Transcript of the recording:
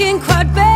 looking quite bad.